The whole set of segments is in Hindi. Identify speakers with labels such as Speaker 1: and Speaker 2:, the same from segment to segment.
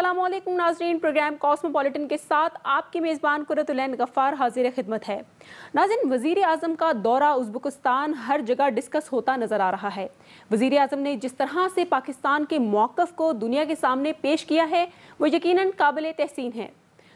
Speaker 1: असलम नाजरीन, प्रोग्राम कॉस्मोपॉलिटन के साथ आपकी मेज़बान कुरतुलैन गफ़ार हाजिर खिदमत है। नाजिन वज़ी अजम का दौरा उज़्बेकिस्तान हर जगह डिस्कस होता नज़र आ रहा है। वज़ी अजम ने जिस तरह से पाकिस्तान के मौक़ को दुनिया के सामने पेश किया है, वो यकीन काबिल तहसीन है।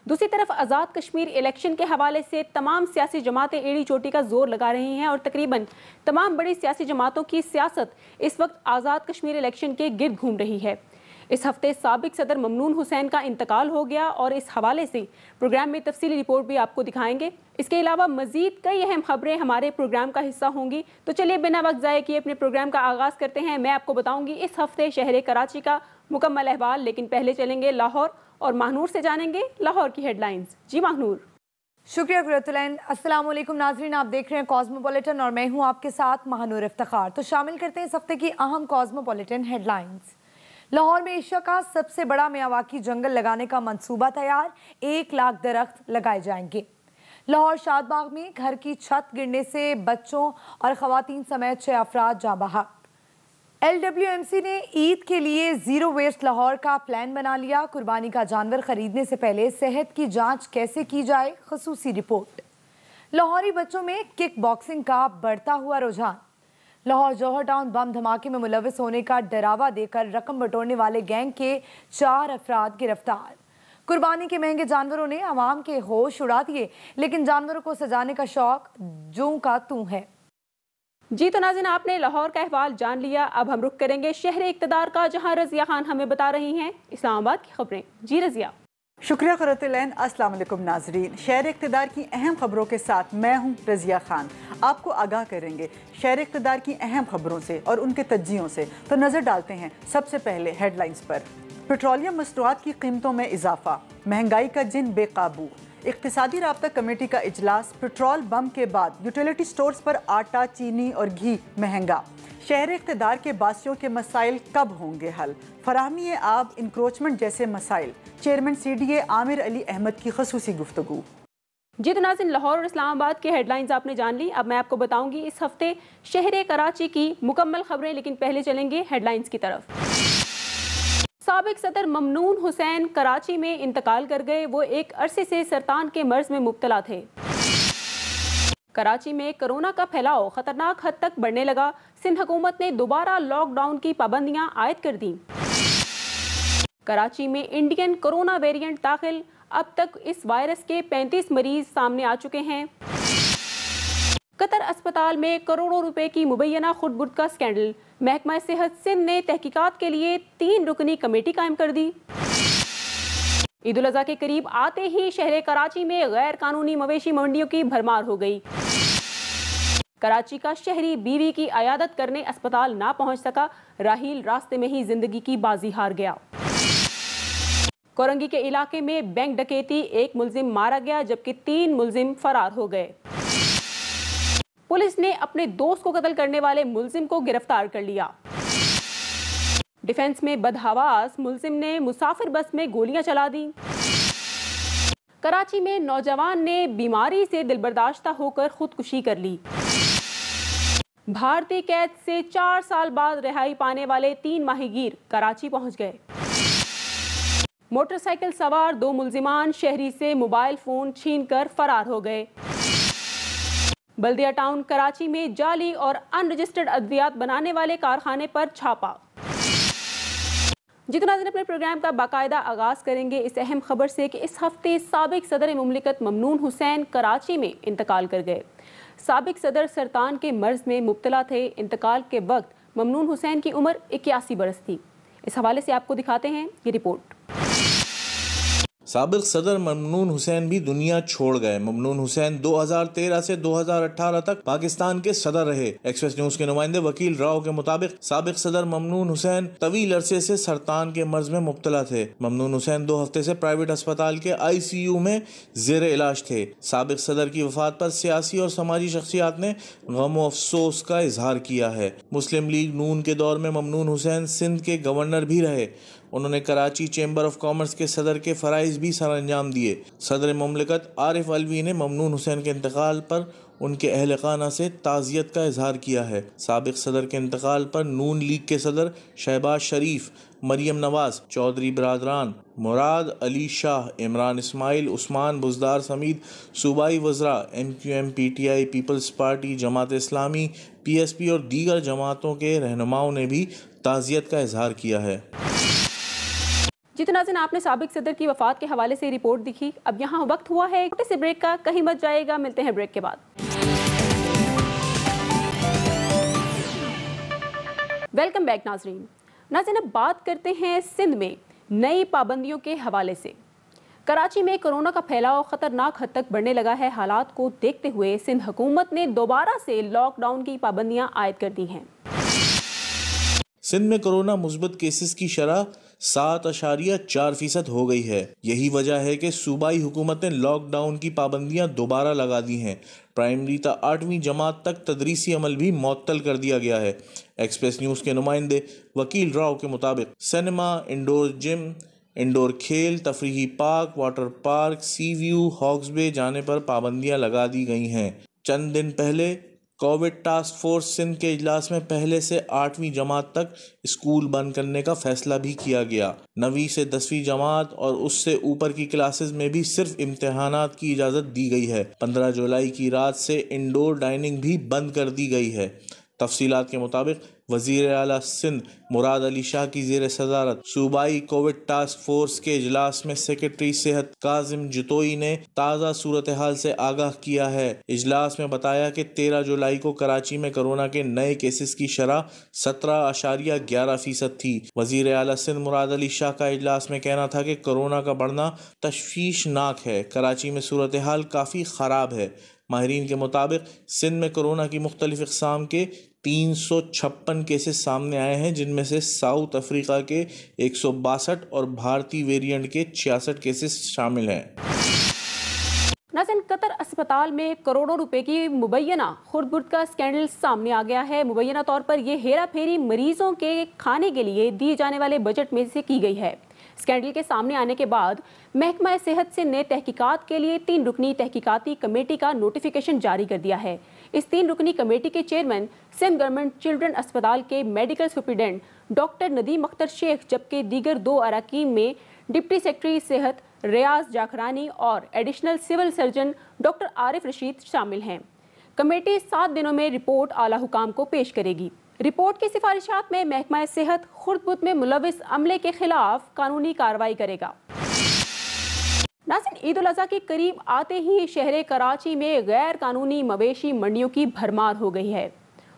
Speaker 1: दूसरी तरफ़, आज़ाद कश्मीर इलेक्शन के हवाले से तमाम सियासी जमातें एड़ी चोटी का ज़ोर लगा रही हैं और तकरीबन तमाम बड़ी सियासी जमातों की सियासत इस वक्त आज़ाद कश्मीर इलेक्शन के गिरद घूम रही है। इस हफ़्ते सबक सदर ममनून हुसैन का इंतकाल हो गया और इस हवाले से प्रोग्राम में तफसीली रिपोर्ट भी आपको दिखाएँगे। इसके अलावा मजीद कई अहम खबरें हमारे प्रोग्राम का हिस्सा होंगी। तो चलिए बिना वक्त ज़ाय किए अपने प्रोग्राम का आगाज़ करते हैं। मैं आपको बताऊँगी इस हफ़्ते शहर कराची का मुकम्मल अहवाल, लेकिन पहले चलेंगे लाहौर और महानूर से जानेंगे लाहौर की हेडलाइंस। जी महानूर।
Speaker 2: शुक्रिया गुरतुलैन। वालेकुम नाजरीन, आप देख रहे हैं कॉस्मोपॉलिटन और मैं हूँ आपके साथ महानूर इफ्तार। तो शामिल करते हैं इस हफ़्ते की अहम कॉस्मोपॉलिटन हेडलाइंस। लाहौर में एशिया का सबसे बड़ा मियावाकी जंगल लगाने का मंसूबा तैयार, एक लाख दरख्त लगाए जाएँगे। लाहौर शादबाग में घर की छत गिरने से बच्चों और खातन समेत छह अफराद जा बहा। सी ने ईद के लिए ज़ीरो वेस्ट लाहौर का प्लान बना लिया। कुर्बानी का जानवर खरीदने से पहले सेहत की जाँच कैसे की जाए, खसूसी रिपोर्ट। लाहौरी बच्चों में किक बॉक्सिंग का बढ़ता हुआ रुझान। लाहौर, जौहर टाउन बम धमाके में मुलविस होने का डरावा देकर रकम बटोरने वाले गैंग के चार अफराद गिरफ़्तार। कुर्बानी के महँगे जानवरों ने आवाम के होश उड़ा दिए, लेकिन जानवरों को सजाने का शौक जू का तू है।
Speaker 1: जी तो नाजिन, आपने लाहौर का अहवाल जान लिया। अब हम रुख करेंगे शहर इकतदार का, जहाँ रजिया खान हमें बता रही हैं। इस्लामाबाद की खबरें। जी रजिया।
Speaker 3: शुक्रिया खरतलैन अस्सलाम नाजरीन। शहर इकतदार की अहम खबरों के साथ मैं हूँ रजिया खान। आपको आगाह करेंगे शहर इकतदार की अहम खबरों से और उनके तजियों से। तो नज़र डालते हैं सबसे पहले हेडलाइंस पर। पेट्रोलियम मसनूआत की कीमतों में इजाफा, महँगाई का जिन बेकाबू। इकतदी रबता कमेटी का इजलास, पेट्रोल बम के बाद यूटिलिटी स्टोर्स पर आटा, चीनी और घी महँगा। शहर इकतदार के बासियों के मसाइल कब होंगे हल? फरहमी आब इंक्रोचमेंट जैसे मसाइल। Chairman C D A Amir Ali Ahmed की खसूसी गुफ्तु
Speaker 1: जी तो नाजिन, लाहौर और इस्लामाबाद की हेडलाइंस आपने जान ली। अब मैं आपको बताऊँगी इस हफ़्ते शहर कराची की मुकम्मल खबरें, लेकिन पहले चलेंगे हेडलाइंस की तरफ़। सबक सदर ममनून हुसैन कराची में इंतकाल कर गए। वो एक अरसे से सरतान के मर्ज में मुबतला थे। कराची में कोरोना का फैलाव खतरनाक हद तक बढ़ने लगा। सिंध हुकूमत ने दोबारा लॉकडाउन की पाबंदियाँ आयद कर दी। कराची में इंडियन कोरोना वेरिएंट दाखिल। अब तक इस वायरस के 35 मरीज़ सामने आ चुके हैं। कतर अस्पताल में करोड़ों रुपए की मुबैना खुदबुद का स्कैंडल। महकमा सेहत सिंध ने तहकीकात के लिए तीन रुकनी कमेटी कायम कर दी। ईद उल के करीब आते ही शहर कराची में गैर कानूनी मवेशी मंडियों की भरमार हो गई। कराची का शहरी बीवी की अयादत करने अस्पताल ना पहुँच सका, राहील रास्ते में ही ज़िंदगी की बाजी हार गया। कोरंगी के इलाके में बैंक डकैती, एक मुलजिम मारा गया जबकि तीन मुलजिम फरार हो गए। पुलिस ने अपने दोस्त को कत्ल करने वाले मुलजिम को गिरफ़्तार कर लिया। डिफेंस में बदहवास, मुलजिम ने मुसाफिर बस में गोलियाँ चला दी। कराची में नौजवान ने बीमारी से दिलबर्दाश्ता होकर खुदकुशी कर ली। भारतीय कैद से चार साल बाद रिहाई पाने वाले तीन माहीगीर कराची पहुँच गए। मोटरसाइकिल सवार दो मुलजिमान शहरी से मोबाइल फ़ोन छीनकर फरार हो गए। बल्दिया टाउन कराची में जाली और अनरजिस्टर्ड अद्वियात बनाने वाले कारखाने पर छापा। जितना दिन अपने प्रोग्राम का बाकायदा आगाज़ करेंगे, इस अहम खबर से कि इस हफ़्ते सबक सदर ममलिकत ममनून हुसैन कराची में इंतकाल कर गए। सबक सदर सरतान के मर्ज में मुबतला थे। इंतकाल के वक्त ममनून हुसैन की उम्र इक्यासी बरस थी। इस हवाले से आपको दिखाते हैं ये रिपोर्ट।
Speaker 4: सबक सदर ममनून हुसैन भी दुनिया छोड़ गए। ममनून हुसैन 2013 से 2018 तक पाकिस्तान के सदर रहे। एक्सप्रेस न्यूज़ के नुमाइंदे वकील राव के मुताबिक सबक सदर ममनून हुसैन तवील अरसे से सरतान के मर्ज में मुबतला थे। ममनून हुसैन दो हफ़्ते से प्राइवेट अस्पताल के आई सी यू में जेर इलाज थे। सबक सदर की वफात पर सियासी और समाजी शख्सियात ने गम अफसोस का इजहार किया है। मुस्लिम लीग नून के दौर में ममनून हुसैन सिंध के गवर्नर भी रहे। उन्होंने कराची चैम्बर ऑफ़ कॉमर्स के सदर के फ़राइज भी सर अंजाम दिए। सदर ममलिकत आरिफ अलवी ने ममनून हुसैन के इंतकाल पर उनके अहल खाना से ताज़ियत का इजहार किया है। सबक सदर के इंतकाल पर नून लीग के सदर शहबाज शरीफ, मरियम नवाज़ चौधरी बरदरान, मुराद अली शाह, इमरान इसमाइल, उस्मान बुजदार समीद, सूबाई वजरा, M Q M P T I, Peoples Party, Jamaat Islami, P S P और दीगर जमातों के रहनुमाओं ने भी ताज़ियत का इजहार किया है।
Speaker 1: जितना दिन आपने सबक सदर की वफात के हवाले से रिपोर्ट दिखी, अब यहाँ वक्त हुआ है, छोटे से ब्रेक का, कहीं मत जाएगा मिलते हैं ब्रेक के बाद। वेलकम बैक नाजरीन। नाजिन अब बात करते हैं सिंध में नई पाबंदियों के हवाले से। कराची में कोरोना का फैलाव खतरनाक हद तक बढ़ने लगा है। हालात को देखते हुए सिंध हुकूमत ने दोबारा से लॉकडाउन की पाबंदियाँ आयद कर दी हैं।
Speaker 4: सिंध में कोरोना मुस्बत केसेस की शरह सात अशारिया चार फ़ीसद हो गई है। यही वजह है कि सूबाई हुकूमत ने लॉकडाउन की पाबंदियाँ दोबारा लगा दी हैं। प्राइमरी ता आठवीं जमात तक तदरीसी अमल भी मअतल कर दिया गया है। एक्सप्रेस न्यूज़ के नुमाइंदे वकील राव के मुताबिक, सिनेमा इंडोर जिम इंडोर खेल, तफरीही park water park sea view Hawksbay जाने पर पाबंदियाँ लगा दी गई हैं। चंद दिन पहले कोविड टास्क फोर्स सिंध के इजलास में पहले से आठवीं जमात तक स्कूल बंद करने का फैसला भी किया गया। नवी से दसवीं जमात और उससे ऊपर की क्लासेस में भी सिर्फ़ इम्तहान की इजाज़त दी गई है। पंद्रह जुलाई की रात से इंडोर डाइनिंग भी बंद कर दी गई है। तफसीत के मुताबिक वज़ीर अला सिंध, मुराद अली शाह की जेर सदारत सूबाई कोविड टास्क फोर्स के इजलास में सेक्रेटरी सेहत काजिम जतोई ने ताज़ा सूरत हाल से आगाह किया है। इजलास में बताया कि तेरह जुलाई को कराची में कोरोना के नए केसेस की शरह सत्रह अशारिया ग्यारह फ़ीसद थी। वज़ीर अला सिंध, मुराद अली शाह का इजलास में कहना था कि कोरोना का बढ़ना तशवीशनाक है। कराची में सूरत हाल काफ़ी ख़राब है। माहरीन के मुताबिक सिंध में कोरोना की मुख्तलिफ़ अकसाम के तीन सौ छप्पन केसेस सामने आए हैं, जिनमें से साउथ अफ्रीका के एक सौ बासठ और भारतीय वेरिएंट के छियासठ केसेस शामिल हैं।
Speaker 1: नाजन कतर अस्पताल में करोड़ों रुपए की मुबैना खुरदबुर्द का स्कैंडल सामने आ गया है। मुबैना तौर पर यह हेरा फेरी मरीजों के खाने के लिए दिए जाने वाले बजट में से की गई है। स्कैंडल के सामने आने के बाद महकमा सेहत से नए तहकीकात के लिए तीन रुकनी तहकीकाती कमेटी का नोटिफिकेशन जारी कर दिया है। इस तीन रुकनी कमेटी के चेयरमैन, सिंध गवर्नमेंट चिल्ड्रन अस्पताल के medical superintendent, doctor Nadeem Akhtar Sheikh, जबकि दीगर दो अरकान में डिप्टी सेक्रेटरी सेहत रियाज जाखरानी और additional civil surgeon doctor Arif Rasheed शामिल हैं। कमेटी सात दिनों में रिपोर्ट आला हुकाम को पेश करेगी। रिपोर्ट की सिफारिशात में महकमा सेहत खुर्दबुद में मुलविस अमले के खिलाफ कानूनी कार्रवाई करेगा। नासिन ईद उल के करीब आते ही शहर कराची में गैर कानूनी मवेशी मंडियों की भरमार हो गई है।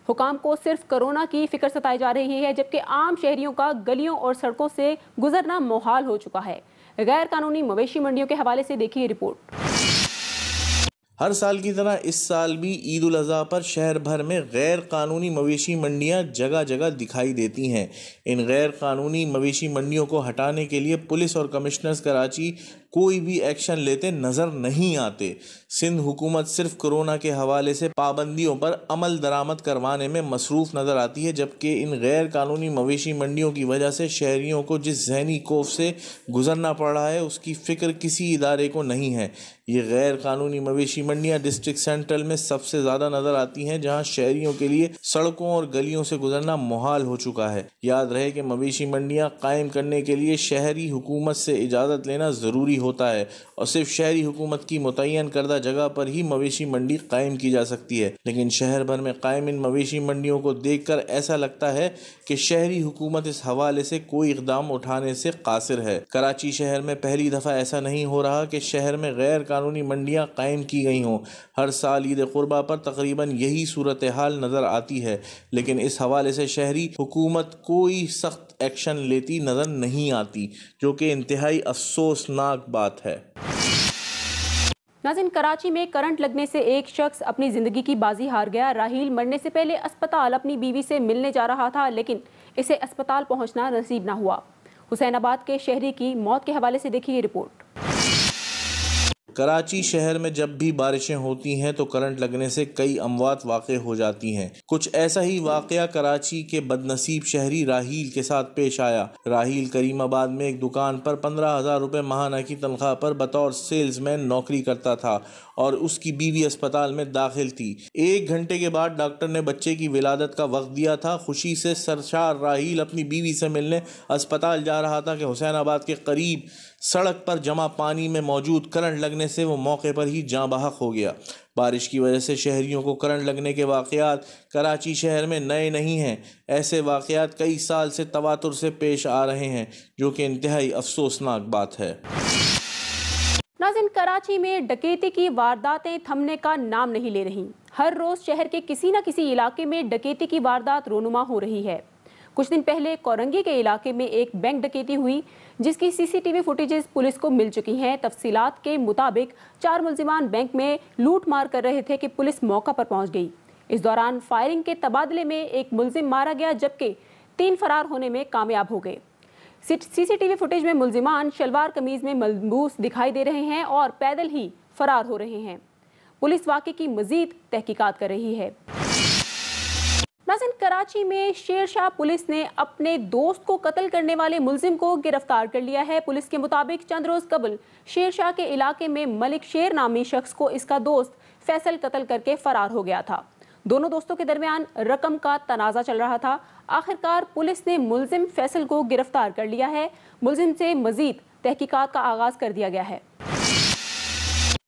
Speaker 1: हुकाम को सिर्फ़ कोरोना की फ़िक्र सताई जा रही है, जबकि आम शहरियों का गलियों और सड़कों से गुजरना मुहाल हो चुका है। गैर कानूनी मवेशी मंडियों के हवाले से देखिए रिपोर्ट।
Speaker 4: हर साल की तरह इस साल भी ईद उल पर शहर भर में गैर कानूनी मवेशी मंडियाँ जगह जगह दिखाई देती हैं। इन गैर कानूनी मवेशी मंडियों को हटाने के लिए पुलिस और कमिश्नर्स कराची कोई भी एक्शन लेते, नज़र नहीं आते। सिंध हुकूमत सिर्फ़ कोरोना के हवाले से पाबंदियों पर अमल दरामद करवाने में मसरूफ़ नज़र आती है, जबकि इन गैर कानूनी मवेशी मंडियों की वजह से शहरीों को जिस जहनी कोफ से गुजरना पड़ रहा है, उसकी फ़िक्र किसी इदारे को नहीं है। ये गैर कानूनी मवेशी मंडियाँ डिस्ट्रिक्ट सेंट्रल में सबसे ज़्यादा नज़र आती हैं, जहाँ शहरियों के लिए सड़कों और गलियों से गुजरना मुहाल हो चुका है। याद रहे कि मवेशी मंडियाँ कायम करने के लिए शहरी हुकूमत से इजाज़त लेना ज़रूरी होता है, और सिर्फ़ शहरी हुकूमत की मुतन करदा जगह पर ही मवेशी मंडी कायम की जा सकती है। लेकिन शहर भर में कायम इन मवेशी मंडियों को देख कर ऐसा लगता है कि शहरी हुकूमत इस हवाले से कोई इकदाम उठाने से कासिर है। कराची शहर में पहली दफ़ा ऐसा नहीं हो रहा कि शहर में गैर कानूनी मंडियाँ कायम की गई हों। हर साल ईद कुर्बा पर तकरीबन यही सूरत हाल नज़र आती है, लेकिन इस हवाले से शहरी हुकूमत कोई सख्त एक्शन लेती नज़र नहीं आती, जो कि इंतहाई अफसोसनाक बात है।
Speaker 1: नाजिन, कराची में करंट लगने से एक शख्स अपनी ज़िंदगी की बाजी हार गया। राहील मरने से पहले अस्पताल अपनी बीवी से मिलने जा रहा था, लेकिन इसे अस्पताल पहुँचना नसीब ना हुआ। हुसैनाबाद के शहरी की मौत के हवाले से देखिए रिपोर्ट।
Speaker 4: कराची शहर में जब भी बारिशें होती हैं तो करंट लगने से कई अमवात वाक़ हो जाती हैं। कुछ ऐसा ही वाक़ कराची के बदनसीब शहरी राहील के साथ पेश आया। राहील करीमाबाद में एक दुकान पर पंद्रह हज़ार रुपये माहाना की तनख्वाह पर बतौर सेल्समैन नौकरी करता था और उसकी बीवी अस्पताल में दाखिल थी। एक घंटे के बाद डॉक्टर ने बच्चे की विलादत का वक्त दिया था। खुशी से सरशार राहील अपनी बीवी से मिलने अस्पताल जा रहा था कि हुसैनाबाद के करीब सड़क पर जमा पानी में मौजूद करंट लगने से वो मौके पर ही जाँ बहक हो गया। बारिश की वजह से शहरियों को करंट लगने के वाक़ात कराची शहर में नए नहीं हैं। ऐसे वाक़ात कई साल से तवातुर से पेश आ रहे हैं, जो कि इंतहाई अफसोसनाक बात है।
Speaker 1: नाजिन, कराची में डकैती की वारदातें थमने का नाम नहीं ले रही। हर रोज शहर के किसी न किसी इलाके में डकैती की वारदात रोनुमा हो रही है। कुछ दिन पहले कोरंगी के इलाके में एक बैंक डकैती हुई, जिसकी सीसीटीवी फुटेजेस पुलिस को मिल चुकी हैं। तफसीलात के मुताबिक चार मुलजिमान बैंक में लूट मार कर रहे थे कि पुलिस मौका पर पहुँच गई। इस दौरान फायरिंग के तबादले में एक मुलजिम मारा गया, जबकि तीन फरार होने में कामयाब हो गए। सीसीटीवी फुटेज में मुलजिमान शलवार कमीज में मलबूस दिखाई दे रहे हैं और पैदल ही फरार हो रहे हैं। पुलिस वाक़े की मजीद तहकीकात कर रही है। नाजिन कराची में शेरशाह पुलिस ने अपने दोस्त को कत्ल करने वाले मुलजिम को गिरफ़्तार कर लिया है। पुलिस के मुताबिक चंद रोज कबल शेरशाह के इलाके में मलिक शेर नामी शख्स को इसका दोस्त फैसल कत्ल करके फरार हो गया था। दोनों दोस्तों के दरमियान रकम का तनाज़ा चल रहा था। आखिरकार पुलिस ने मुलजिम फैसल को गिरफ़्तार कर लिया है। मुलजिम से मजीद तहकीकात का आगाज़ कर दिया गया है।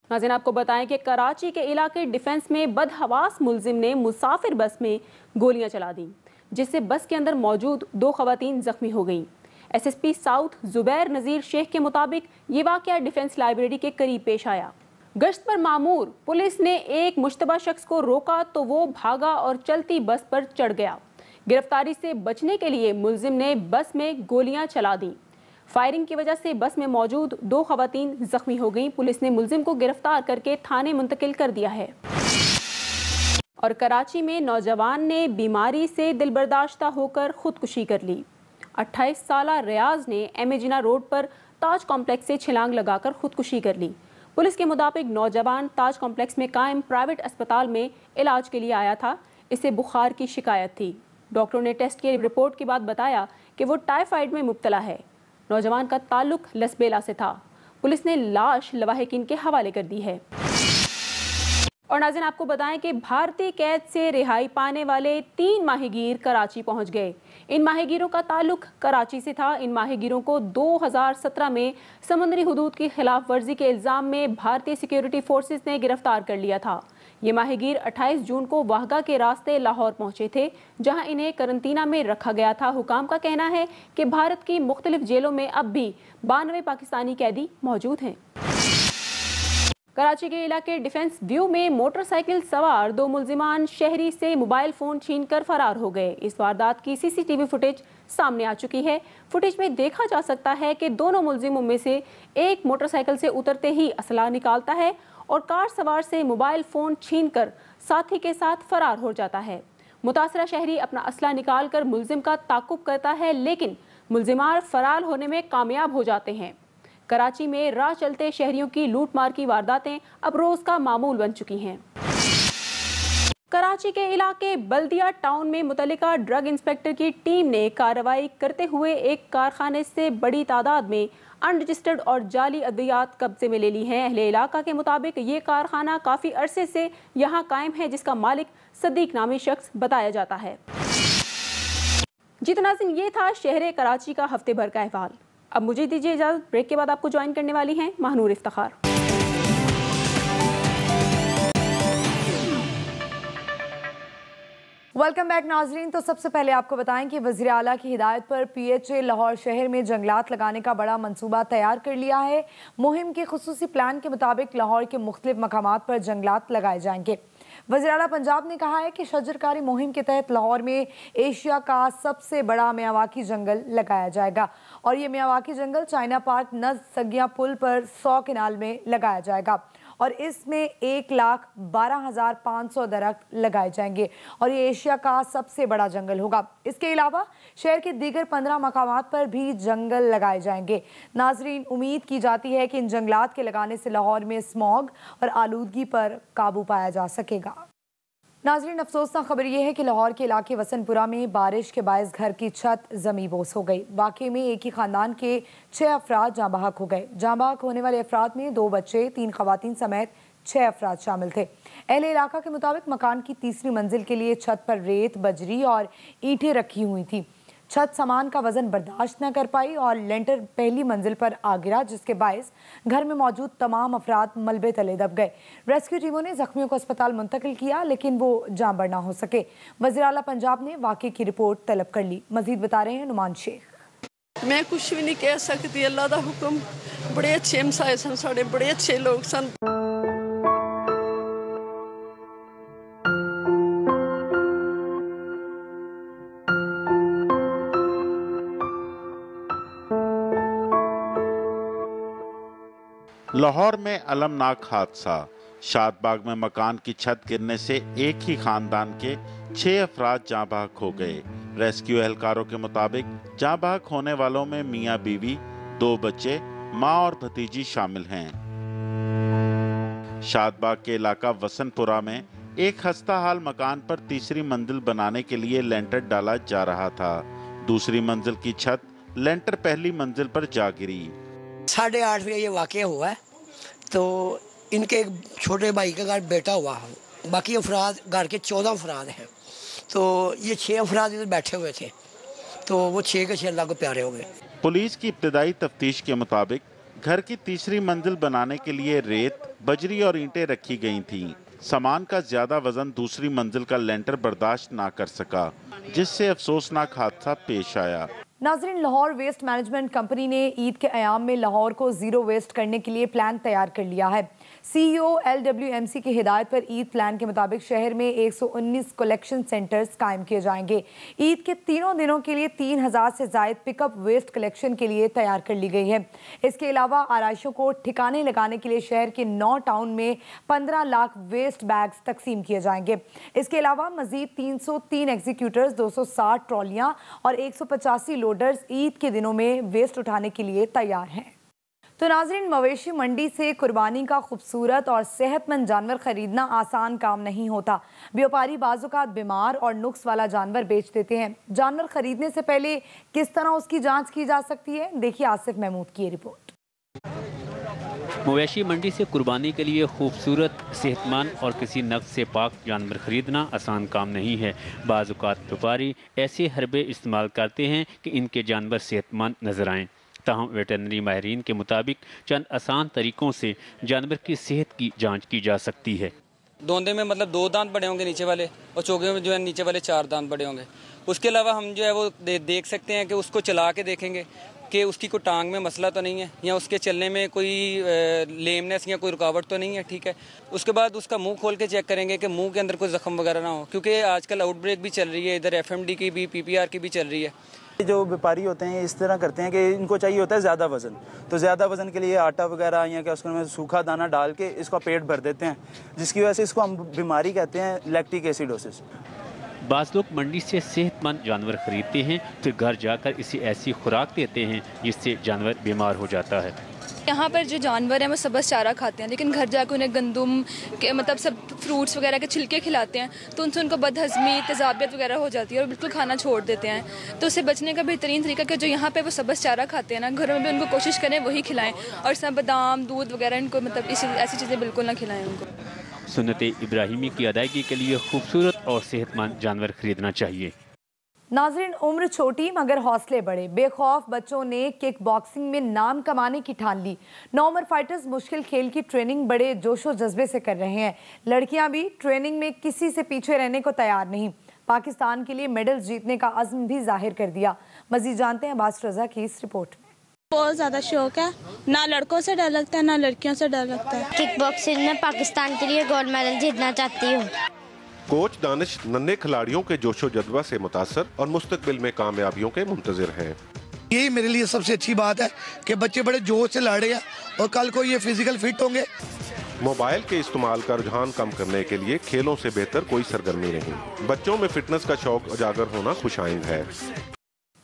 Speaker 1: नाजिन, आपको बताएँ कि कराची के इलाके डिफेंस में बदहवास मुलजिम ने मुसाफिर बस में गोलियाँ चला दी, जिससे बस के अंदर मौजूद दो खवतान जख्मी हो गईं। एसएसपी साउथ जुबैर नज़ीर शेख के मुताबिक ये वाक़ डिफेंस लाइब्रेरी के करीब पेश आया। गश्त पर मामूर पुलिस ने एक मुशतबा शख्स को रोका तो वो भागा और चलती बस पर चढ़ गया। गिरफ्तारी से बचने के लिए मुलजिम ने बस में गोलियाँ चला दी। फायरिंग की वजह से बस में मौजूद दो खवतान जख्मी हो गईं। पुलिस ने मुलजिम को गिरफ़्तार करके थाने मुंतकिल कर दिया है। और कराची में नौजवान ने बीमारी से दिल बर्दाश्ता होकर खुदकुशी कर ली। 28 साल रियाज ने एमेजिना रोड पर ताज कॉम्प्लेक्स से छिलांग लगाकर खुदकुशी कर ली। पुलिस के मुताबिक नौजवान ताज कॉम्प्लेक्स में कायम प्राइवेट अस्पताल में इलाज के लिए आया था। इसे बुखार की शिकायत थी। डॉक्टरों ने टेस्ट की रिपोर्ट के बाद बताया कि वो टाइफाइड में मुबतला है। नौजवान का ताल्लुक लसबेला से था। पुलिस ने लाश लवाहिकीन के हवाले कर दी है। और नाजिन, आपको बताएँ कि भारतीय कैद से रिहाई पाने वाले तीन माहीगीर कराची पहुँच गए। इन माहीगीरों का ताल्लुक कराची से था। इन माहीगीरों को 2017 में समुद्री हदूद की खिलाफ वर्जी के इल्ज़ाम में भारतीय सिक्योरिटी फोर्सेस ने गिरफ़्तार कर लिया था। ये माहीगीर 28 जून को वाहगा के रास्ते लाहौर पहुँचे थे, जहाँ इन्हें करंतना में रखा गया था। हुकाम का कहना है कि भारत की मुख्तलिफ़ जेलों में अब भी बानवे पाकिस्तानी कैदी मौजूद हैं। कराची के इलाके डिफेंस व्यू में मोटरसाइकिल सवार दो मुलजिमान शहरी से मोबाइल फ़ोन छीनकर फरार हो गए। इस वारदात की सीसीटीवी फुटेज सामने आ चुकी है। फुटेज में देखा जा सकता है कि दोनों मुलजिमों में से एक मोटरसाइकिल से उतरते ही असला निकालता है और कार सवार से मोबाइल फ़ोन छीनकर साथी के साथ फरार हो जाता है। मुतासरा शहरी अपना असला निकाल कर मुलजिम का ताकुब करता है, लेकिन मुलजिमार फरार होने में कामयाब हो जाते हैं। कराची में राह चलते शहरियों की लूटमार की वारदातें अब रोज का मामूल बन चुकी हैं। कराची के इलाके बल्दिया टाउन में मुतलिका ड्रग इंस्पेक्टर की टीम ने कार्रवाई करते हुए एक कारखाने से बड़ी तादाद में अनरजिस्टर्ड और जाली अद्वियात कब्जे में ले ली हैं। अहले इलाका के मुताबिक ये कारखाना काफ़ी अरसे से यहाँ कायम है, जिसका मालिक सदीक नामी शख्स बताया जाता है। जितना तो ये था शहर कराची का हफ़्ते भर का अहवाल। अब मुझे दीजिए इजाज़त। ब्रेक के बाद आपको ज्वाइन करने वाली हैं महानूर इफ्तार।
Speaker 2: वेलकम बैक नाजरीन। तो सबसे पहले आपको बताएँ कि वजी अला की हिदायत पर पी एच ए लाहौर शहर में जंगलात लगाने का बड़ा मनसूबा तैयार कर लिया है। मुहिम के खसूसी प्लान के मुताबिक लाहौर के मुख्तलिफ़ मकाम पर जंगलात लगाए जाएँगे। वज़ीर पंजाब ने कहा है कि शजरकारी मुहिम के तहत लाहौर में एशिया का सबसे बड़ा मियावाकी जंगल लगाया जाएगा और ये मियावाकी जंगल चाइना पार्क नज सगिया पुल पर सौ किनाल में लगाया जाएगा। और इसमें एक लाख बारह हज़ार पाँच सौ दरख्त लगाए जाएँगे और ये एशिया का सबसे बड़ा जंगल होगा। इसके अलावा शहर के दीगर पंद्रह मकाम पर भी जंगल लगाए जाएँगे। नाजरीन, उम्मीद की जाती है कि इन जंगलात के लगाने से लाहौर में स्मॉग और आलूदगी पर काबू पाया जा सकेगा। नाजरीन अफसोसना खबर यह है कि लाहौर के इलाके वसनपुरा में बारिश के बायस घर की छत जमी बोस हो गई। वाकई में एक ही खानदान के छः अफराद जहाँ बहक हो गए। जहाँ बहक होने वाले अफराद में दो बच्चे, तीन खातन समेत छः अफराद शामिल थे। अहले इलाका के मुताबिक मकान की तीसरी मंजिल के लिए छत पर रेत, बजरी और ईंटें रखी हुई थी। छत सामान का वज़न बर्दाश्त न कर पाई और लेंटर पहली मंजिल पर आ गिरा, जिसके बायस घर में मौजूद तमाम अफराद मलबे तले दब गए। रेस्क्यू टीमों ने जख्मियों को अस्पताल मुंतकिल किया, लेकिन वो जाँ बढ़ ना हो सके। वजी अला पंजाब ने वाकई की रिपोर्ट तलब कर ली। मजीद बता रहे हैं नुमान शेख।
Speaker 5: मैं कुछ भी नहीं कह सकती, अल्लाह का हुक्म। बड़े अच्छे हमसाए सन, साढ़े बड़े अच्छे लोग सन।
Speaker 6: लाहौर में अलमनाक हादसा। शादबाग में मकान की छत गिरने से एक ही खानदान के छह अफराद जहाँ बहक हो गए। रेस्क्यू एहलकारों के मुताबिक जहाँ बहक होने वालों में मियाँ बीवी, दो बच्चे, माँ और भतीजी शामिल हैं। शादबाग के इलाका वसनपुरा में एक खस्ता हाल मकान पर तीसरी मंजिल बनाने के लिए लेंटर डाला जा रहा था। दूसरी मंजिल की छत लेंटर पहली मंजिल पर जा गिरी।
Speaker 7: साढ़े आठ बजे ये वाक़ हुआ है। तो इनके एक छोटे भाई का घर बेटा हुआ है। बाकी अफराद घर के चौदह अफराद हैं। तो ये छः अफराद इधर बैठे हुए थे। तो वो छः के छः अल्लाह को प्यारे हो गए।
Speaker 6: पुलिस की इब्तदाई तफ्तीश के मुताबिक घर की तीसरी मंजिल बनाने के लिए रेत, बजरी और ईंटें रखी गई थीं। सामान का ज़्यादा वज़न दूसरी मंजिल का लेंटर बर्दाश्त ना कर सका, जिससे अफसोसनाक हादसा पेश आया।
Speaker 2: नाजरीन, लाहौर वेस्ट मैनेजमेंट कंपनी ने ईद के आयाम में लाहौर को ज़ीरो वेस्ट करने के लिए प्लान तैयार कर लिया है। सीईओ एलडब्ल्यूएमसी की हिदायत पर ईद प्लान के मुताबिक शहर में 119 कलेक्शन सेंटर्स कायम किए जाएँगे। ईद के तीनों दिनों के लिए 3000 से जायद पिकअप वेस्ट कलेक्शन के लिए तैयार कर ली गई है। इसके अलावा आरइशों को ठिकाने लगाने के लिए शहर के नौ टाउन में 15 लाख वेस्ट बैग्स तकसीम किए जाएँगे। इसके अलावा मजीद 303 एग्जीक्यूटर्स 260 ट्रॉलियाँ और एक सौ पचासी लोडर्स ईद के दिनों में वेस्ट उठाने के लिए तैयार हैं। तो नाजरीन, मवेशी मंडी से कुर्बानी का खूबसूरत और सेहतमंद जानवर खरीदना आसान काम नहीं होता। व्यापारी बाजुकात बीमार और नुक्स वाला जानवर बेच देते हैं। जानवर खरीदने से पहले किस तरह उसकी जाँच की जा सकती है? देखिए आसिफ महमूद की रिपोर्ट।
Speaker 8: मवेशी मंडी से कुर्बानी के लिए खूबसूरत, सेहतमंद और किसी नक्स से पाक जानवर खरीदना आसान काम नहीं है। बाज़ात व्यापारी ऐसे हरबे इस्तेमाल करते हैं कि इनके जानवर सेहतमंद नज़र आएँ। ताहम वेटनरी माहरीन के मुताबिक चंद आसान तरीक़ों से जानवर की सेहत की जाँच की जा सकती है।
Speaker 9: दोंदे में मतलब दो दांत बड़े होंगे नीचे वाले और चौके में जो है नीचे वाले चार दांत बड़े होंगे। उसके अलावा हम जो है वो दे, देख सकते हैं कि उसको चला के देखेंगे कि उसकी कोई टांग में मसला तो नहीं है या उसके चलने में कोई लेमनेस या कोई रुकावट तो नहीं है ठीक है? उसके बाद उसका मुँह खोल के चेक करेंगे कि मुँह के अंदर कोई ज़ख्म वगैरह ना हो क्योंकि आजकल आउटब्रेक भी चल रही है इधर एफएमडी की भी पीपीआर की भी चल रही है।
Speaker 10: जो व्यापारी होते हैं इस तरह करते हैं कि इनको चाहिए होता है ज़्यादा वज़न। तो ज़्यादा वज़न के लिए आटा वगैरह या क्या उसमें सूखा दाना डाल के इसका पेट भर देते हैं जिसकी वजह से इसको हम बीमारी कहते हैं लैक्टिक एसिडोसिस
Speaker 8: बाज़ लोग मंडी से सेहतमंद जानवर खरीदते हैं फिर घर जाकर इसे ऐसी खुराक देते हैं जिससे जानवर बीमार हो जाता है।
Speaker 11: यहाँ पर जो जानवर हैं वो सबस चारा खाते हैं लेकिन घर जाकर उन्हें गंदुम के मतलब सब फ्रूट्स वगैरह के छिलके खिलाते हैं तो उनसे उनको बदहजमी, तजाबियत वगैरह हो जाती है और बिल्कुल खाना छोड़ देते हैं। तो उससे बचने का बेहतरीन तरीका कि जो यहाँ पे वो सबस चारा खाते हैं ना, घरों में भी उनको कोशिश करें वही खिलाएँ और सब बादाम, दूध वगैरह इनको मतलब इसी, ऐसी चीज़ें बिल्कुल ना खिलाएँ उनको।
Speaker 8: सुनत इब्राहिमी की अदायगी के लिए खूबसूरत और सेहतमंद जानवर खरीदना चाहिए।
Speaker 2: नाजरीन उम्र छोटी मगर हौसले बड़े बेखौफ बच्चों ने किक बॉक्सिंग में नाम कमाने की ठान ली। नॉमर फाइटर्स मुश्किल खेल की ट्रेनिंग बड़े जोशो जज्बे से कर रहे हैं। लड़कियाँ भी ट्रेनिंग में किसी से पीछे रहने को तैयार नहीं। पाकिस्तान के लिए मेडल जीतने का अज़म भी ज़ाहिर कर दिया। मजीद जानते हैं अब्बास रजा की इस रिपोर्ट। में
Speaker 12: बहुत ज़्यादा शौक है। ना लड़कों से डर लगता है ना लड़कियों से डर लगता है।
Speaker 13: किक बॉक्सिंग में पाकिस्तान के लिए गोल्ड मेडल जीतना चाहती हूँ।
Speaker 14: कोच दानिश नन्हे खिलाड़ियों के जोशो जज्बा से मुतासर और मुस्तकबिल में कामयाबियों के मुंतजर हैं।
Speaker 15: यही मेरे लिए सबसे अच्छी बात है कि बच्चे बड़े जोश से लड़ रहे हैं और कल को ये फ़िज़िकल फिट होंगे।
Speaker 14: मोबाइल के इस्तेमाल का रुझान कम करने के लिए खेलों से बेहतर कोई सरगर्मी नहीं। बच्चों में फिटनेस का शौक उजागर होना खुशाइंद है।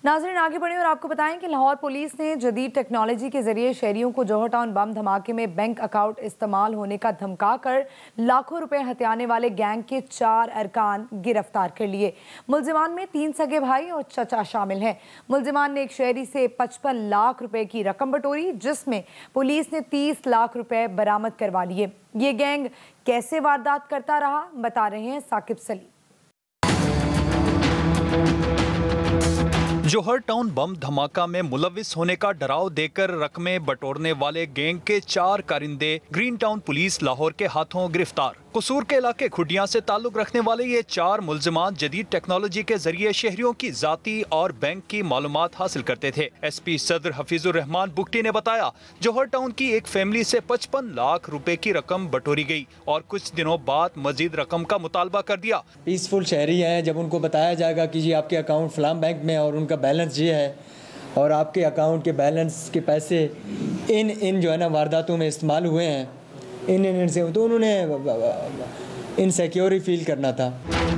Speaker 2: नाजरीन, आगे बढ़े और आपको बताएँ कि लाहौर पुलिस ने जदीद टेक्नोलॉजी के ज़रिए शहरियों को जोहर टाउन बम धमाके में बैंक अकाउंट इस्तेमाल होने का धमका कर लाखों रुपए हथियाने वाले गैंग के चार अरकान गिरफ़्तार कर लिए। मुलजिमान में तीन सगे भाई और चचा शामिल हैं। मुलजमान ने एक शहरी से पचपन लाख रुपए की रकम बटोरी, जिसमें पुलिस ने तीस लाख रुपए बरामद करवा लिए। ये गैंग कैसे वारदात करता रहा, बता रहे हैं साकिब सलीम।
Speaker 15: जौहर टाउन बम धमाका में मुलविस होने का डराव देकर रकमें बटोरने वाले गैंग के चार कारिंदे ग्रीन टाउन पुलिस लाहौर के हाथों गिरफ़्तार। कसूर के इलाके खुडिया से ताल्लुक रखने वाले ये चार मुलजमान जदीद टेक्नोलॉजी के ज़रिए शहरियों की जाती और बैंक की मालूम हासिल करते थे। एस पी सदर हफीजुररहमान बुकटी ने बताया, जौहर टाउन की एक फैमिली से पचपन लाख रुपए की रकम बटोरी गई और कुछ दिनों बाद मजीद रकम का मुतालबा कर दिया।
Speaker 16: पीसफुल शहरी है, जब उनको बताया जाएगा की जी आपके अकाउंट फलाम बैंक में और उनका बैलेंस ये है और आपके अकाउंट के बैलेंस के पैसे इन इन जो है ना वारदातों में इस्तेमाल हुए हैं। इन इन इन से तो उन्होंने इनसिक्योर फील करना था।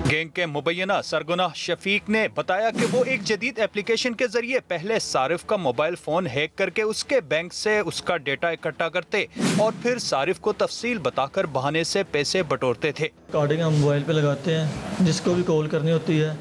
Speaker 15: गैंग के मुबैना सरगुना शफीक ने बताया कि वो एक जदीद एप्लीकेशन के ज़रिए पहले सारिफ का मोबाइल फ़ोन हैक करके उसके बैंक से उसका डेटा इकट्ठा करते और फिर सारिफ को तफसील बताकर बहाने से पैसे बटोरते थे।
Speaker 17: कार्डिंग हम मोबाइल पे लगाते हैं जिसको भी कॉल करनी होती है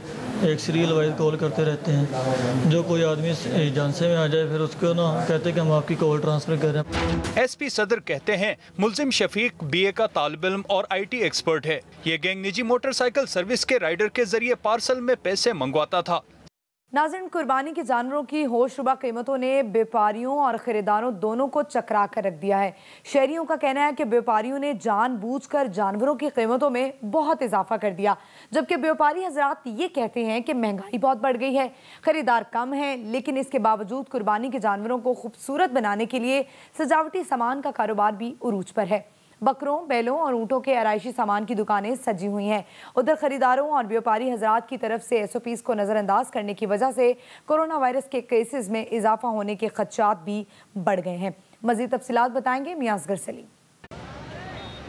Speaker 17: एक सीरियल वाइज कॉल करते रहते हैं। जो कोई आदमी एजेंसी में आ जाए, फिर उसको ना कहते हैं कि हम आपकी कॉल ट्रांसफ़र कर रहे हैं।
Speaker 15: एसपी सदर कहते हैं, मुलजिम शफीक बीए का तालब इल्म और आईटी एक्सपर्ट है। ये गैंग निजी मोटरसाइकिल सर्विस के राइडर के ज़रिए पार्सल में पैसे मंगवाता था।
Speaker 2: नाजिन, कुर्बानी के जानवरों की होशरुबा कीमतों ने व्यापारियों और ख़रीदारों दोनों को चकरा कर रख दिया है। शहरियों का कहना है कि व्यापारियों ने जानबूझकर जानवरों की कीमतों में बहुत इजाफा कर दिया, जबकि व्यापारी हजरात ये कहते हैं कि महँगाई बहुत बढ़ गई है, ख़रीदार कम है, लेकिन इसके बावजूद कुर्बानी के जानवरों को खूबसूरत बनाने के लिए सजावटी सामान का कारोबार भी उरूज पर है। बकरों, बैलों और ऊँटों के आरइशी सामान की दुकानें सजी हुई हैं। उधर खरीदारों और व्यापारी हजरात की तरफ़ से एस ओ पीज़ को नज़रअंदाज करने की वजह से कोरोना वायरस के केसेज में इजाफा होने के खदशात भी बढ़ गए हैं। मजीद तफसीत बताएँगे मियाजगर सलीम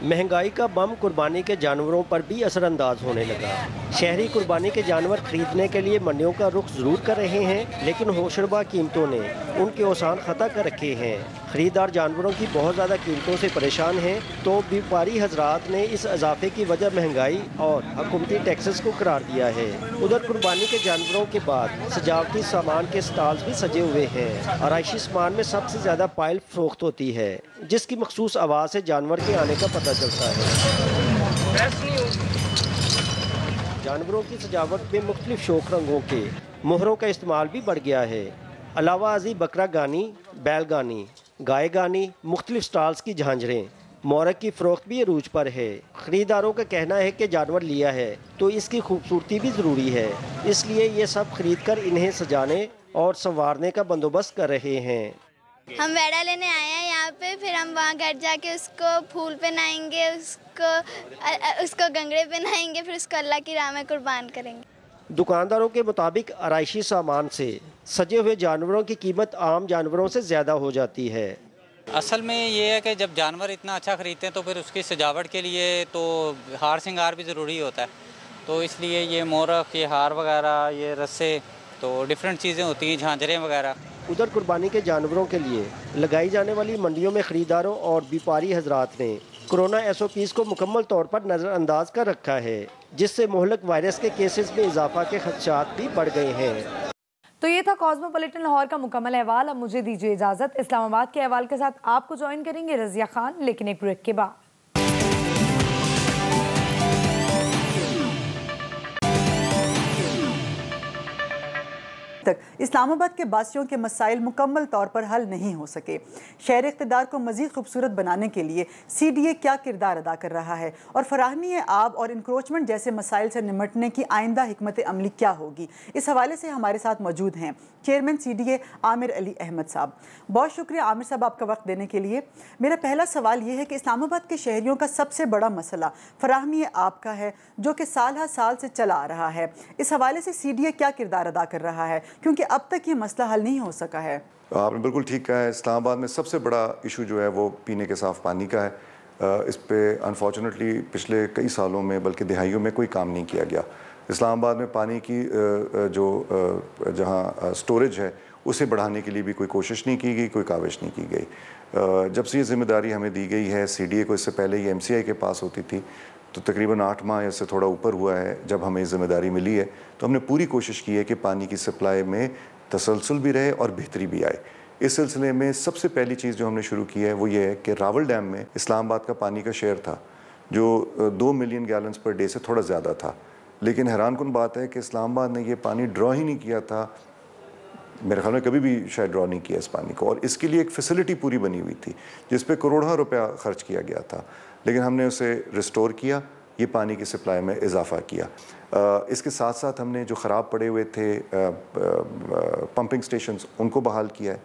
Speaker 18: महँगाई का बम कुर्बानी के जानवरों पर भी असरअंदाज होने लगा। शहरी कुर्बानी के जानवर खरीदने के लिए मंडियों का रुख ज़रूर कर रहे हैं, लेकिन होशरबा कीमतों ने उनके औसान खता कर रखे हैं। खरीदार जानवरों की बहुत ज़्यादा कीमतों से परेशान हैं तो व्यापारी हजरात ने इस इजाफे की वजह महँगाई और हुकूमती टैक्सेस को करार दिया है। उधर कुर्बानी के जानवरों के बाद सजावटी सामान के स्टॉल्स भी सजे हुए हैं। आरइशी सामान में सबसे ज़्यादा पायल फरोख्त होती है, जिसकी मखसूस आवाज़ से जानवर के आने का पता चलता है। जानवरों की सजावट में मुख्तलिफ़ शोक रंगों के मोहरों का इस्तेमाल भी बढ़ गया है। अलावा अजी बकरा गानी बैल गानी गाय गानी मुख्तलिफ़ स्टॉल्स की झांझरें मोरक की फ़रोख्त भी अरूज पर है। ख़रीदारों का कहना है कि जानवर लिया है तो इसकी खूबसूरती भी ज़रूरी है। इसलिए ये सब खरीद कर इन्हें सजाने और संवारने का बंदोबस्त कर रहे हैं।
Speaker 19: हम वेड़ा लेने आए हैं यहाँ पे फिर हम वहाँ घर जाके उसको फूल पहनाएँगे उसको उसको गंगड़े पहनाएँगे फिर उसको अल्लाह की राह में कुर्बान करेंगे।
Speaker 18: दुकानदारों के मुताबिक आरइशी सामान से सजे हुए जानवरों की कीमत आम जानवरों से ज़्यादा हो जाती है।
Speaker 20: असल में ये है कि जब जानवर इतना अच्छा ख़रीदते हैं तो फिर उसकी सजावट के लिए तो हार श्रृंगार भी ज़रूरी होता है। तो इसलिए ये मोरख ये हार वगैरह ये रस्से तो डिफरेंट चीज़ें होती हैं झांझरें वगैरह।
Speaker 18: उधर कुर्बानी के जानवरों के लिए लगाई जाने वाली मंडियों में खरीदारों और व्यापारी हजरात ने कोरोना एस ओ पीज़ को मुकम्मल तौर पर नज़रअंदाज कर रखा है, जिससे मोहलक वायरस के केसेस में इजाफा के खदशात भी बढ़ गए हैं।
Speaker 2: तो ये था कॉस्मोपोलिटन लाहौर का मुकम्मल अहवाल। अब मुझे दीजिए इजाज़त। इस्लामाबाद के अहवाल के साथ आपको ज्वाइन करेंगे रजिया खान, लेकिन एक ब्रेक के बाद।
Speaker 3: तक इस्लामाबाद के बासियों के मसाइल मुकम्मल तौर पर हल नहीं हो सके। शहर इकतदार को मजीद खूबसूरत बनाने के लिए सी डी ए क्या किरदार अदा कर रहा है? और फराहमी आब और इंक्रोचमेंट जैसे मसाइल से निमटने की आइंदा हमत अमली क्या होगी? इस हवाले से हमारे साथ मौजूद हैं chairman C D A Amir Ali Ahmed साहब। बहुत शुक्रिया आमिर साहब आपका वक्त देने के लिए। मेरा पहला सवाल ये है कि इस्लामाबाद के शहरीों का सबसे बड़ा मसला फराहमी आब का है, जो कि साल हर साल से चला आ रहा है। इस हवाले से सी डी ए क्या किरदार अदा कर रहा है? क्योंकि अब तक ये मसला हल नहीं हो सका है।
Speaker 21: आपने बिल्कुल ठीक कहा है, इस्लामाबाद में सबसे बड़ा इशू जो है वो पीने के साफ़ पानी का है। इस पर अनफॉर्चुनेटली पिछले कई सालों में बल्कि दिहाइयों में कोई काम नहीं किया गया। इस्लामाबाद में पानी की जो जहाँ स्टोरेज है, उसे बढ़ाने के लिए भी कोई कोशिश नहीं की गई, कोई काविश नहीं की गई। जब से ये ज़िम्मेदारी हमें दी गई है सी को इससे पहले ये एम के पास होती थी तो तकरीबन आठ माह या से थोड़ा ऊपर हुआ है, जब हमें ज़िम्मेदारी मिली है तो हमने पूरी कोशिश की है कि पानी की सप्लाई में तसलसल भी रहे और बेहतरी भी आए। इस सिलसिले में सबसे पहली चीज़ जो हमने शुरू की है, वो ये है कि रावल डैम में इस्लामाबाद का पानी का शेयर था, जो दो मिलियन गैलन्स पर डे से थोड़ा ज़्यादा था। लेकिन हैरान कन बात है कि इस्लामाबाद ने ये पानी ड्रॉ ही नहीं किया था। मेरे ख्याल में कभी भी शायद ड्रॉ नहीं किया इस पानी को, और इसके लिए एक फैसिलिटी पूरी बनी हुई थी, जिस पे करोड़ों रुपया खर्च किया गया था। लेकिन हमने उसे रिस्टोर किया, ये पानी की सप्लाई में इजाफा किया। इसके साथ साथ हमने जो ख़राब पड़े हुए थे पंपिंग स्टेशंस उनको बहाल किया है।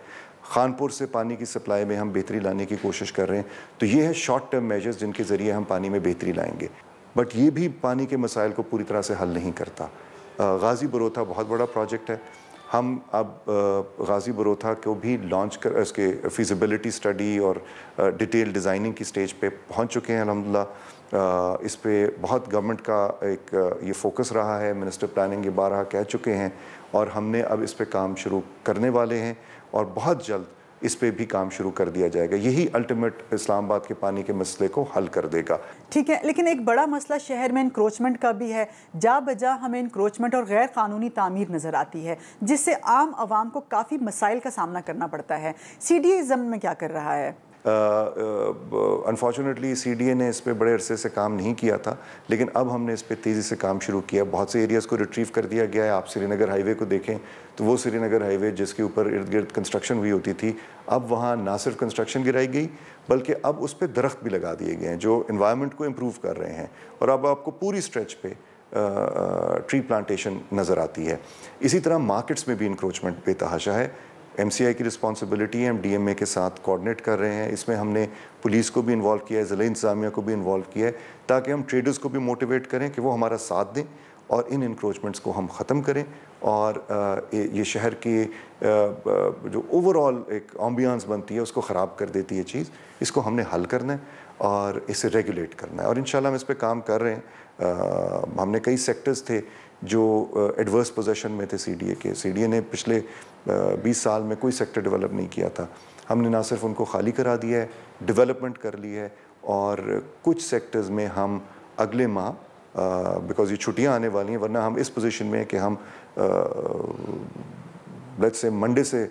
Speaker 21: खानपुर से पानी की सप्लाई में हम बेहतरी लाने की कोशिश कर रहे हैं। तो ये है शॉर्ट टर्म मेजर्स जिनके ज़रिए हम पानी में बेहतरी लाएँगे। बट ये भी पानी के मसाइल को पूरी तरह से हल नहीं करता। गाज़ी बरोथा बहुत बड़ा प्रोजेक्ट है। हम अब गाज़ी बरोथा को भी लॉन्च कर, इसके फिजिबिलिटी स्टडी और डिटेल डिज़ाइनिंग की स्टेज पे पहुँच चुके हैं, अलहमदिल्ला। इस पर बहुत गवर्नमेंट का एक ये फोकस रहा है मिनिस्टर प्लानिंग ये बारह कह चुके हैं और हमने अब इस पर काम शुरू करने वाले हैं और बहुत जल्द इस पर भी काम शुरू कर दिया जाएगा। यही अल्टीमेट इस्लामाबाद के पानी के मसले को हल कर देगा।
Speaker 3: ठीक है, लेकिन एक बड़ा मसला शहर में इंक्रोचमेंट का भी है। जा बजा हमें इंक्रोचमेंट और गैर कानूनी तमीर नज़र आती है, जिससे आम आवाम को काफ़ी मसाइल का सामना करना पड़ता है। सी डी में क्या कर रहा है?
Speaker 21: अनफॉर्चुनेटली सी डी ए ने इस पर बड़े अरसे से काम नहीं किया था, लेकिन अब हमने इस पर तेज़ी से काम शुरू किया। बहुत से एरियाज़ को रिट्रीव कर दिया गया है। आप श्रीनगर हाईवे को देखें तो वो श्रीनगर हाईवे जिसके ऊपर इर्द गिर्द कंस्ट्रक्शन हुई होती थी, अब वहाँ ना सिर्फ़ कंस्ट्रक्शन गिराई गई, बल्कि अब उस पर दरख्त भी लगा दिए गए हैं, जो इन्वायरमेंट को इम्प्रूव कर रहे हैं। और अब आपको पूरी स्ट्रेच पे ट्री प्लांटेशन नज़र आती है। इसी तरह मार्केट्स में भी इंक्रोचमेंट बेतहाशा है। एमसीआई की रिस्पॉन्सिबिलिटी है, हम डीएमए के साथ कोऑर्डिनेट कर रहे हैं। इसमें हमने पुलिस को भी इन्वॉल्व किया है, ज़िले इंतज़ामिया को भी इन्वॉल्व किया है, ताकि हम ट्रेडर्स को भी मोटिवेट करें कि वो हमारा साथ दें और इन इंक्रोचमेंट्स को हम ख़त्म करें। और ये शहर की जो ओवरऑल एक एम्बियंस बनती है, उसको ख़राब कर देती है चीज़, इसको हमने हल करना है और इसे रेगुलेट करना है। और इन हम इस पर काम कर रहे हैं। हमने कई सेक्टर्स थे जो एडवर्स पोजेशन में थे सीडीए के। सीडीए ने पिछले बीस साल में कोई सेक्टर डेवलप नहीं किया था। हमने ना सिर्फ़ उनको खाली करा दिया है डेवलपमेंट कर ली है और कुछ सेक्टर्स में हम अगले माह बिकॉज़ uh, ये छुट्टियाँ आने वाली हैं वरना हम इस पोजीशन में हैं कि हम लेट्स से मंडे से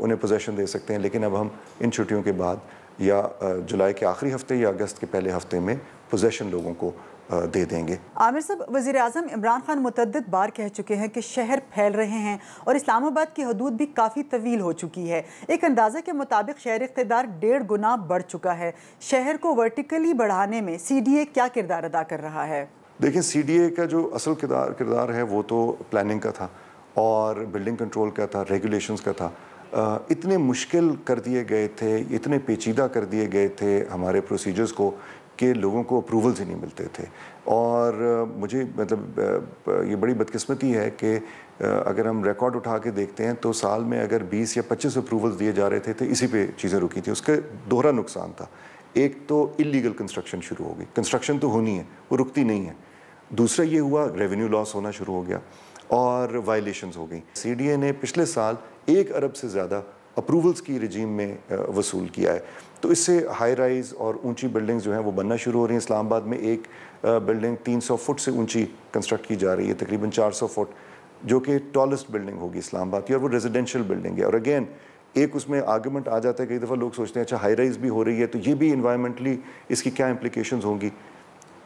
Speaker 21: उन्हें पोजेशन दे सकते हैं लेकिन अब हम इन छुट्टियों के बाद या जुलाई के आखिरी हफ़्ते या अगस्त के पहले हफ़्ते में पोजेशन लोगों को दे देंगे।
Speaker 3: आमिर साहब वजी अजम इमरान खान मुतद बार कह चुके हैं कि शहर फैल रहे हैं और इस्लामाबाद की हदूद भी काफ़ी तवील हो चुकी है। एक अंदाज़े के मुताबिक शहर इकतदार डेढ़ गुना बढ़ चुका है। शहर को वर्टिकली बढ़ाने में सी डी ए क्या किरदार अदा कर रहा है?
Speaker 21: देखिए सी डी ए का जो असल किरदार किरदार है वो तो प्लानिंग का था और बिल्डिंग कंट्रोल का था रेगुलेशंस का था। इतने मुश्किल कर दिए गए थे इतने पेचीदा कर दिए गए थे हमारे प्रोसीजर्स को कि लोगों को अप्रूवल्स ही नहीं मिलते थे। और मुझे मतलब ये बड़ी बदकिस्मती है कि अगर हम रिकॉर्ड उठा के देखते हैं तो साल में अगर 20 या 25 अप्रूवल्स दिए जा रहे थे तो इसी पे चीज़ें रुकी थी। उसके दोहरा नुकसान था। एक तो इलीगल कंस्ट्रक्शन शुरू हो गई। कंस्ट्रक्शन तो होनी है, वो रुकती नहीं है। दूसरा ये हुआ रेवेन्यू लॉस होना शुरू हो गया और वायलेशन हो गई। सीडीए ने पिछले साल एक अरब से ज़्यादा अप्रूवल्स की रजीम में वसूल किया है। तो इससे हाई राइज और ऊँची बिल्डिंग्स जो हैं वो बनना शुरू हो रही हैं। इस्लामाबाद में एक बिल्डिंग 300 फुट से ऊँची कंस्ट्रक्ट की जा रही है, तकरीबन 400 फुट, जो कि टॉलेस्ट बिल्डिंग होगी इस्लामाबाद की, और वो रेजिडेंशियल बिल्डिंग है। और अगेन एक उसमें आर्गूमेंट आ जाता है, कई दफ़ा लोग सोचते हैं अच्छा हाई राइज भी हो रही है। तो ये भी इन्वायरमेंटली इसकी क्या इम्प्लीकेशन होंगी?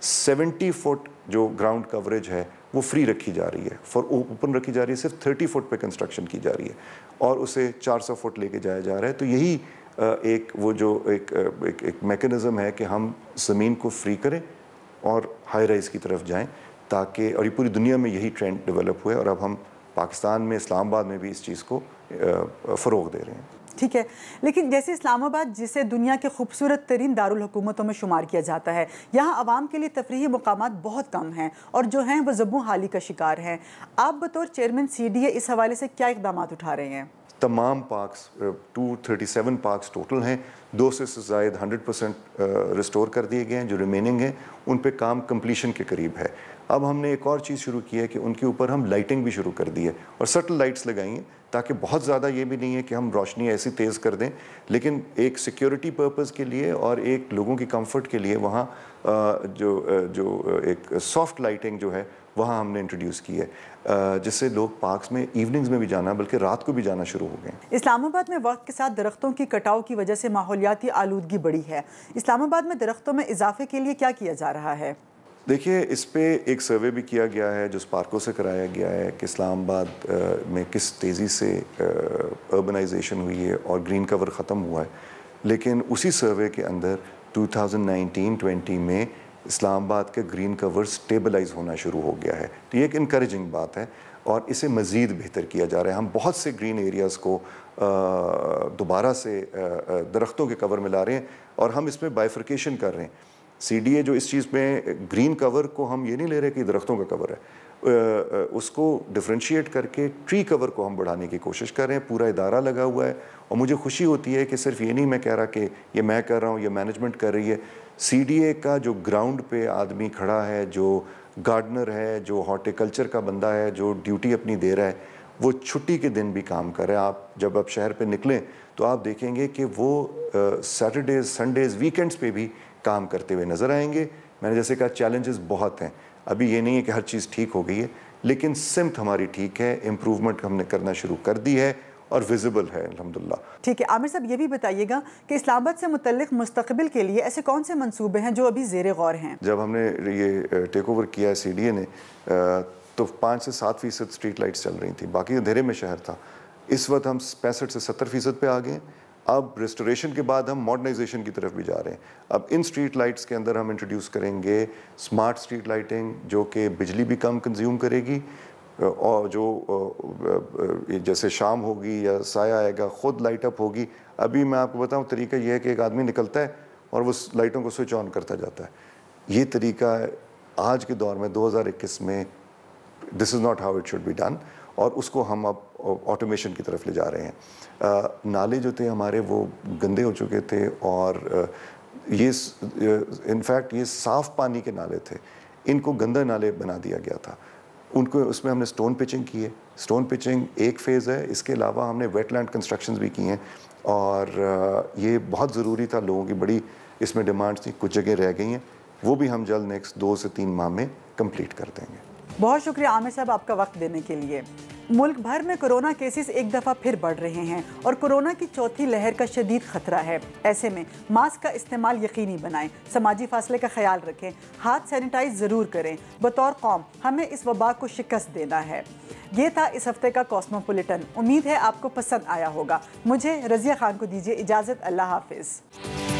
Speaker 21: सेवेंटी फुट जो ग्राउंड कवरेज है, वो फ्री रखी जा रही है। फॉर ओपन रखी जा रही है, सिर्फ़ थर्टी फुट पे कंस्ट्रक्शन की जा रही है। और उसे 400 फुट लेके जाया जा रहा है। तो यही एक वो जो एक एक, एक मैकेनिज़्म है कि हम ज़मीन को फ्री करें और हाई राइज की तरफ़ जाएँ ताकि और ये पूरी दुनिया में यही ट्रेंड डेवलप हुआ है और अब हम पाकिस्तान में इस्लामाबाद में भी इस चीज़ को फ़रोग दे रहे हैं।
Speaker 3: ठीक है लेकिन जैसे इस्लामाबाद जिसे दुनिया के खूबसूरत तरीन दारुल हुकूमतों में शुमार किया जाता है यहाँ आवाम के लिए तफरी मकाम बहुत कम हैं और जो हैं वो जबू हाली का शिकार हैं। आप बतौर चेयरमैन सी डी ए इस हवाले से क्या इकदाम उठा रहे हैं?
Speaker 21: तमाम पार्क्स 237 पार्क्स टोटल हैं। दो से जायद हंड्रेड परसेंट रिस्टोर कर दिए गए हैं, जो रिमेनिंग हैं, उन पे काम कंप्लीशन के करीब है। अब हमने एक और चीज़ शुरू की है कि उनके ऊपर हम लाइटिंग भी शुरू कर दी है और सटल लाइट्स लगाई हैं, ताकि बहुत ज़्यादा ये भी नहीं है कि हम रोशनी ऐसी तेज़ कर दें, लेकिन एक सिक्योरिटी पर्पज़ के लिए और एक लोगों की कंफर्ट के लिए वहाँ जो जो एक सॉफ्ट लाइटिंग जो है वहाँ हमने इंट्रोड्यूस की है जिससे लोग पार्क्स में इवनिंग्स में भी जाना बल्कि रात को भी जाना शुरू हो गए।
Speaker 3: इस्लामाबाद में वक्त के साथ दरख्तों की कटाव की वजह से माहौलियाती आलूदगी बढ़ी है। इस्लामाबाद में दरख्तों में इजाफे के लिए क्या किया जा रहा है?
Speaker 21: देखिए इस पर एक सर्वे भी किया गया है जो स्पार्को से कराया गया है कि इस्लामाबाद में किस तेज़ी से अर्बनाइजेशन हुई है और ग्रीन कवर ख़त्म हुआ है। लेकिन उसी सर्वे के अंदर 2019-20 में इस्लामाबाद का ग्रीन कवर स्टेबलाइज होना शुरू हो गया है। तो ये एक इनक्रेजिंग बात है और इसे मज़ीद बेहतर किया जा रहा है। हम बहुत से ग्रीन एरियाज़ को दोबारा से दरख्तों के कवर में ला रहे हैं और हम इसमें बाइफ्रिकेशन कर रहे हैं। सी जो इस चीज़ में ग्रीन कवर को हम ये नहीं ले रहे कि दरख्तों का कवर है। उसको डिफ्रेंशिएट करके ट्री कवर को हम बढ़ाने की कोशिश कर रहे हैं। पूरा इदारा लगा हुआ है और मुझे खुशी होती है कि सिर्फ़ ये नहीं मैं कह रहा कि ये मैं कर रहा हूँ, ये मैनेजमेंट कर रही है। सीडीए का जो ग्राउंड पे आदमी खड़ा है, जो गार्डनर है, जो हॉर्टिकल्चर का बंदा है, जो ड्यूटी अपनी दे रहा है, वो छुट्टी के दिन भी काम कर रहे हैं। आप जब आप शहर पे निकलें तो आप देखेंगे कि वो सैटरडेज संडेज़ वीकेंड्स पे भी काम करते हुए नज़र आएँगे। मैंने जैसे कहा चैलेंजेस बहुत हैं। अभी ये नहीं है कि हर चीज़ ठीक हो गई है, लेकिन सिमत हमारी ठीक है इम्प्रूवमेंट हमने करना शुरू कर दी है। और विजिबल है अलहमदिल्ला।
Speaker 3: ठीक है आमिर साहब ये भी बताइएगा कि इस्लामाबाद से मुतलिक मुस्तबिल के लिए ऐसे कौन से मनसूबे हैं जो अभी जेर गौर हैं?
Speaker 21: जब हमने ये टेक ओवर किया सी डी ए ने तो पाँच से सात फ़ीसद स्ट्रीट लाइट्स चल रही थी। बाकी अंधेरे में शहर था। इस वक्त हम पैंसठ से सत्तर फ़ीसद पे आ गए अब रेस्टोरेशन के बाद हम मॉडर्नाइजेशन की तरफ़ भी जा रहे हैं। अब इन स्ट्रीट लाइट्स के अंदर हम इंट्रोड्यूस करेंगे स्मार्ट स्ट्रीट लाइटिंग जो कि बिजली भी कम कंज्यूम करेगी। और जो जैसे शाम होगी या साया आएगा ख़ुद लाइट अप होगी। अभी मैं आपको बताऊँ तरीका यह है कि एक आदमी निकलता है और वो लाइटों को स्विच ऑन करता जाता है। ये तरीका आज के दौर में 2021 में this is not how it should be done और उसको हम अब ऑटोमेशन की तरफ़ ले जा रहे हैं। आ, नाले जो थे हमारे वो गंदे हो चुके थे और ये इनफैक्ट ये साफ़ पानी के नाले थे। इनको गंदा नाले बना दिया गया था। उनको उसमें हमने स्टोन पिचिंग की है। स्टोन पिचिंग एक फ़ेज़ है, इसके अलावा हमने वेटलैंड कंस्ट्रक्शन भी किए हैं। और ये बहुत ज़रूरी था लोगों की, बड़ी इसमें डिमांड थी, कुछ जगह रह गई हैं। वो भी हम जल्द नेक्स्ट दो से तीन माह में कंप्लीट कर देंगे।
Speaker 3: बहुत शुक्रिया आमिर साहब आपका वक्त देने के लिए। मुल्क भर में कोरोना केसेस एक दफ़ा फिर बढ़ रहे हैं और कोरोना की चौथी लहर का शदीद खतरा है। ऐसे में मास्क का इस्तेमाल यकीनी बनाएँ, समाजी फासले का ख्याल रखें, हाथ सैनिटाइज ज़रूर करें। बतौर कौम, हमें इस वबा को शिकस्त देना है। ये था इस हफ़्ते का कॉस्मोपोलिटन उम्मीद है आपको पसंद आया होगा। मुझे रजिया खान को दीजिए इजाज़त। अल्लाह हाफिज़।